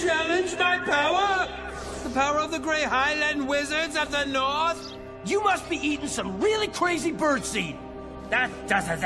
challenge my power? The power of the Grey Highland Wizards of the North? You must be eating some really crazy birdseed. That does it.